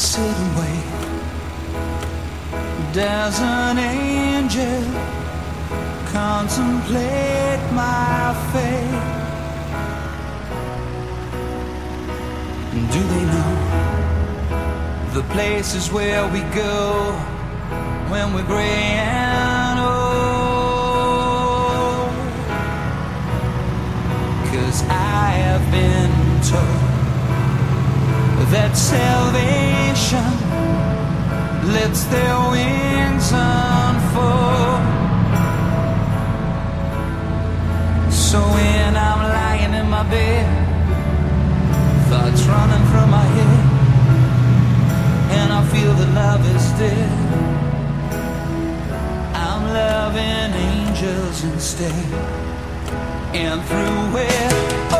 sit and wait. Does an angel contemplate my fate? Do they know the places where we go when we're gray that salvation lets their wings unfold. So when I'm lying in my bed, thoughts running from my head, and I feel that love is dead, I'm loving angels instead, and through it.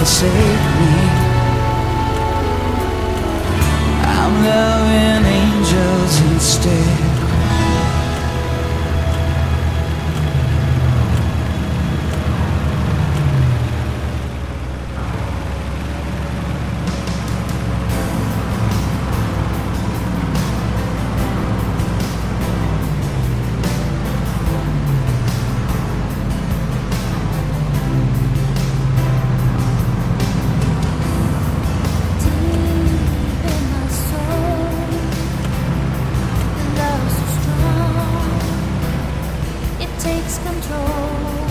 forsake me. I'm loving angels instead. takes control.